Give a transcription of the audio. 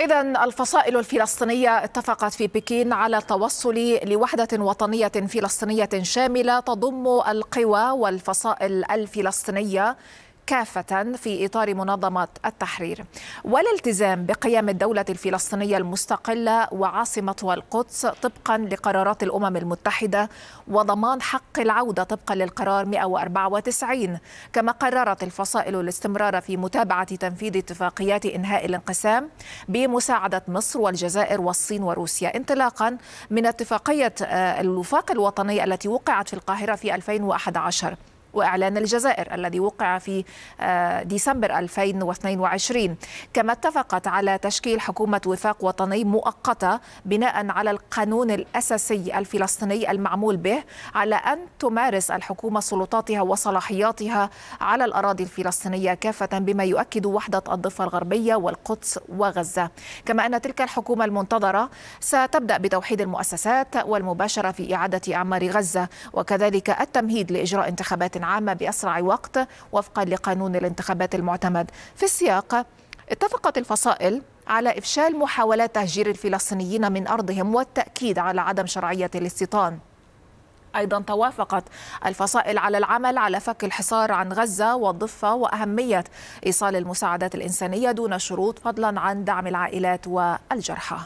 إذا الفصائل الفلسطينية اتفقت في بكين على التوصل لوحدة وطنية فلسطينية شاملة تضم القوى والفصائل الفلسطينية كافة في إطار منظمة التحرير. والالتزام بقيام الدولة الفلسطينية المستقلة وعاصمتها القدس طبقا لقرارات الأمم المتحدة وضمان حق العودة طبقا للقرار 194 كما قررت الفصائل الاستمرار في متابعة تنفيذ اتفاقيات إنهاء الانقسام بمساعدة مصر والجزائر والصين وروسيا. انطلاقا من اتفاقية الوفاق الوطني التي وقعت في القاهرة في 2011 وإعلان الجزائر الذي وقع في ديسمبر 2022 كما اتفقت على تشكيل حكومة وفاق وطني مؤقتة بناء على القانون الأساسي الفلسطيني المعمول به على أن تمارس الحكومة سلطاتها وصلاحياتها على الأراضي الفلسطينية كافة بما يؤكد وحدة الضفة الغربية والقدس وغزة. كما أن تلك الحكومة المنتظرة ستبدأ بتوحيد المؤسسات والمباشرة في إعادة أعمار غزة وكذلك التمهيد لإجراء انتخابات عامة بأسرع وقت وفقا لقانون الانتخابات المعتمد. في السياق اتفقت الفصائل على إفشال محاولات تهجير الفلسطينيين من أرضهم والتأكيد على عدم شرعية الاستيطان. أيضا توافقت الفصائل على العمل على فك الحصار عن غزة والضفة وأهمية إيصال المساعدات الإنسانية دون شروط فضلا عن دعم العائلات والجرحى.